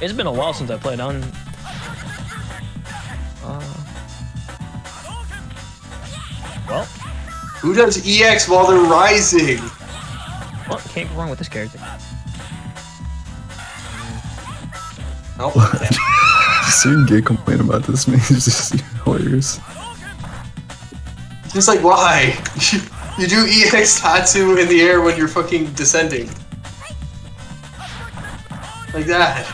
It's been a while since I played on. Uh, well, Who does EX while they're rising? well, can't go wrong with this character. Oh, Seeing Gay complain about this man It's just hilarious. just like why? you do EX Tatsu in the air when you're fucking descending. Like that.